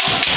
Fuck!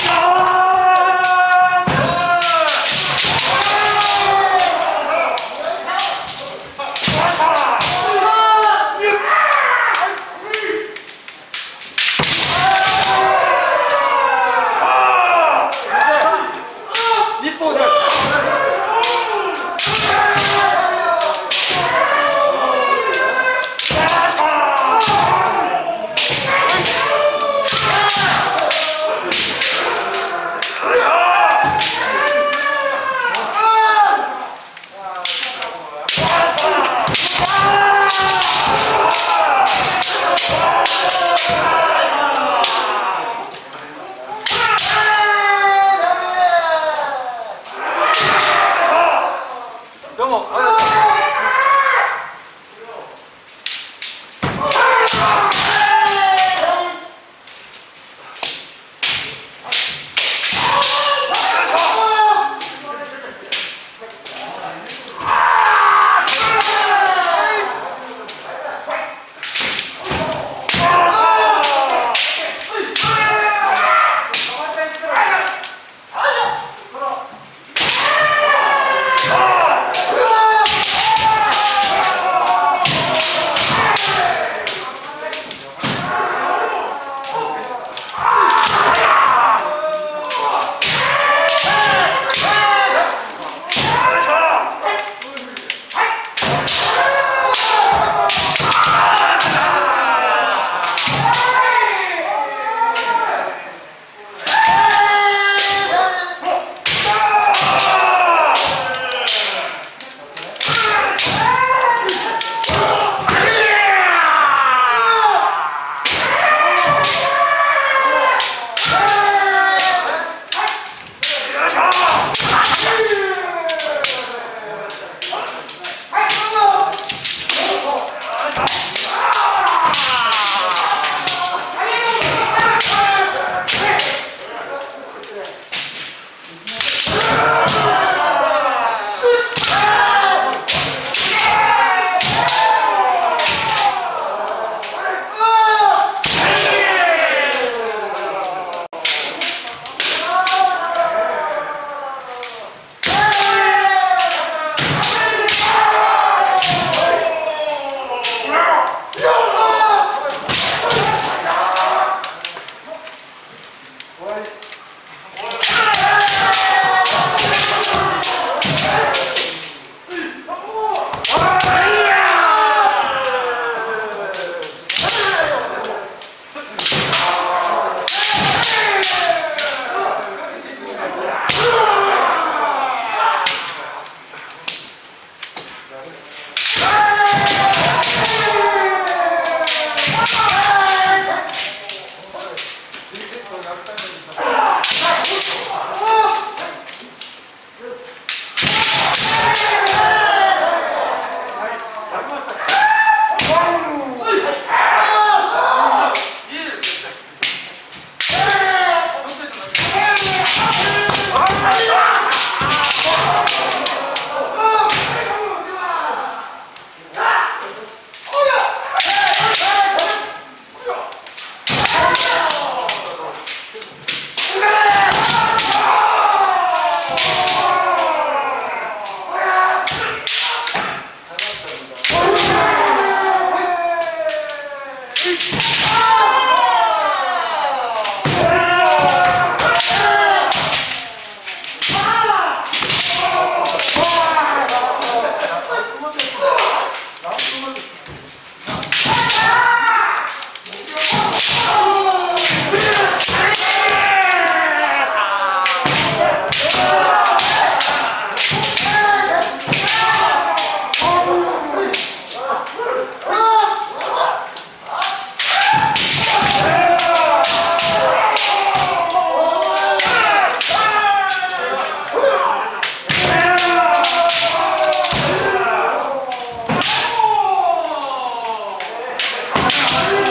Yes.